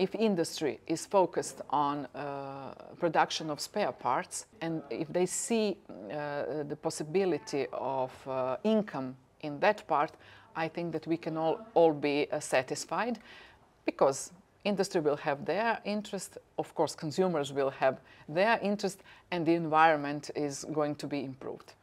if industry is focused on uh, production of spare parts and if they see uh, the possibility of uh, income in that part, I think that we can all, all be uh, satisfied because industry will have their interest, of course consumers will have their interest and the environment is going to be improved.